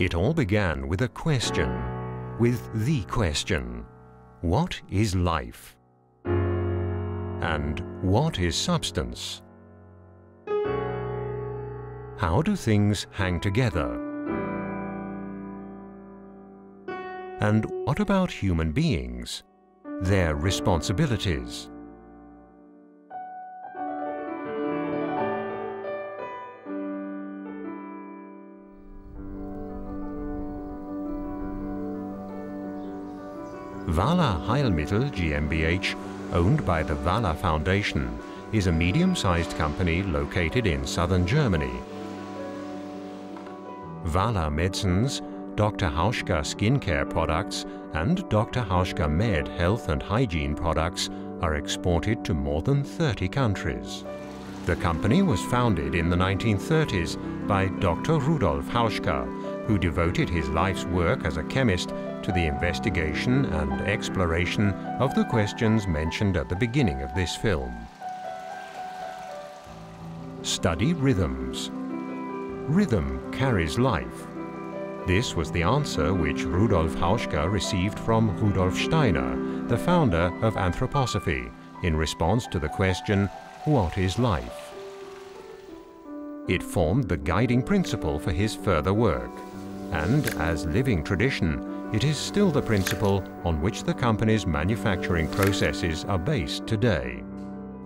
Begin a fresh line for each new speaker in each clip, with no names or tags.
It all began with a question, with the question. What is life? And what is substance? How do things hang together? And what about human beings? Their responsibilities? WALA Heilmittel GmbH, owned by the WALA Foundation, is a medium-sized company located in southern Germany. WALA Medicines, Dr. Hauschka skincare products and Dr. Hauschka Med health and hygiene products are exported to more than 30 countries. The company was founded in the 1930s by Dr. Rudolf Hauschka, who devoted his life's work as a chemist to the investigation and exploration of the questions mentioned at the beginning of this film. Study rhythms. Rhythm carries life. This was the answer which Rudolf Hauschka received from Rudolf Steiner, the founder of anthroposophy, in response to the question, what is life? It formed the guiding principle for his further work, and as living tradition, it is still the principle on which the company's manufacturing processes are based today.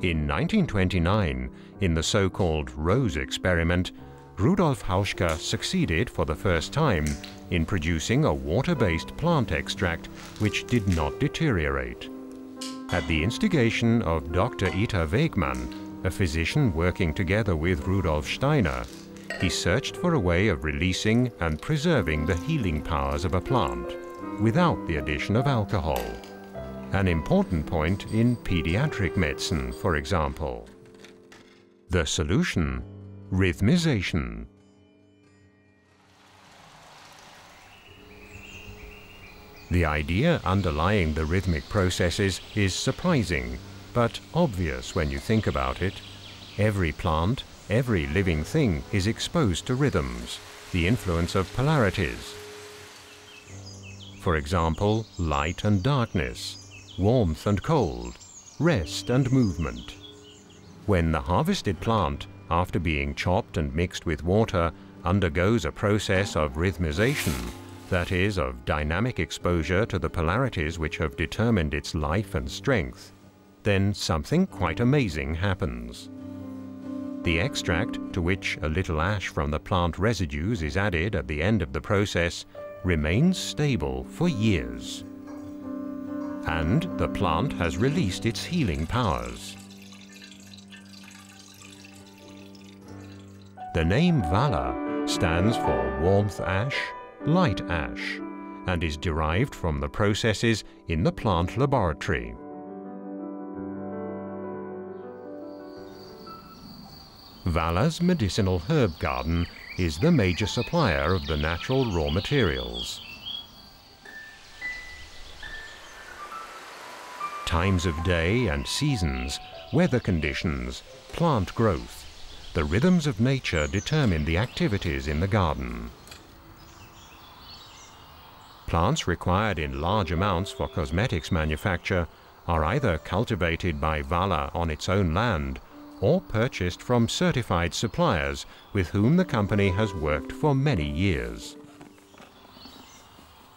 In 1929, in the so-called Rose experiment, Rudolf Hauschka succeeded for the first time in producing a water-based plant extract which did not deteriorate. At the instigation of Dr. Ita Wegman, a physician working together with Rudolf Steiner, he searched for a way of releasing and preserving the healing powers of a plant without the addition of alcohol. An important point in pediatric medicine, for example. The solution, rhythmization. The idea underlying the rhythmic processes is surprising, but obvious when you think about it. Every plant, Every living thing is exposed to rhythms, the influence of polarities. For example, light and darkness, warmth and cold, rest and movement. When the harvested plant, after being chopped and mixed with water, undergoes a process of rhythmization, that is, of dynamic exposure to the polarities which have determined its life and strength, then something quite amazing happens. The extract, to which a little ash from the plant residues is added at the end of the process, remains stable for years. And the plant has released its healing powers. The name WALA stands for warmth ash, light ash, and is derived from the processes in the plant laboratory. WALA's medicinal herb garden is the major supplier of the natural raw materials. Times of day and seasons, weather conditions, plant growth, the rhythms of nature determine the activities in the garden. Plants required in large amounts for cosmetics manufacture are either cultivated by WALA on its own land or purchased from certified suppliers with whom the company has worked for many years.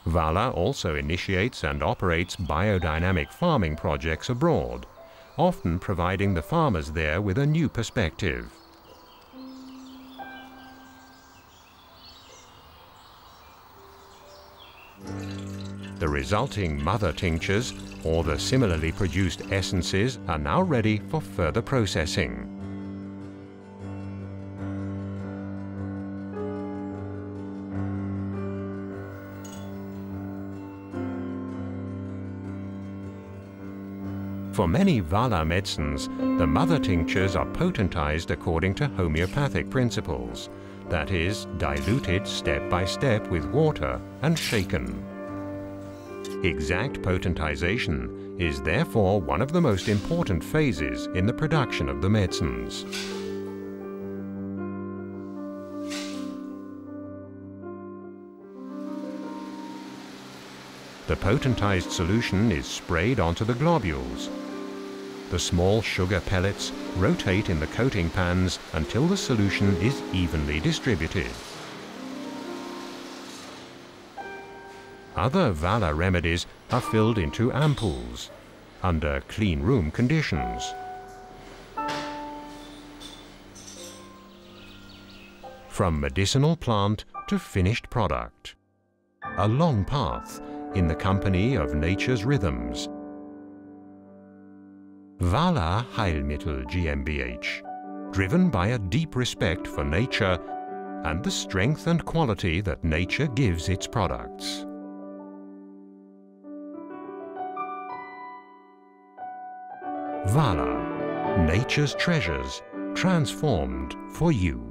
WALA also initiates and operates biodynamic farming projects abroad, often providing the farmers there with a new perspective. The resulting mother tinctures or the similarly produced essences are now ready for further processing. For many WALA medicines, the mother tinctures are potentized according to homeopathic principles, that is, diluted step by step with water and shaken. Exact potentization is therefore one of the most important phases in the production of the medicines. The potentized solution is sprayed onto the globules. The small sugar pellets rotate in the coating pans until the solution is evenly distributed. Other WALA remedies are filled into ampoules under clean room conditions. From medicinal plant to finished product. A long path in the company of nature's rhythms. WALA Heilmittel GmbH, driven by a deep respect for nature and the strength and quality that nature gives its products. WALA, nature's treasures, transformed for you.